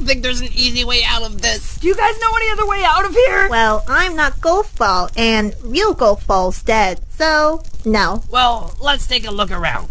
don't think there's an easy way out of this. Do you guys know any other way out of here? Well, I'm not golf ball, and real golf ball's dead, so no. Well, let's take a look around.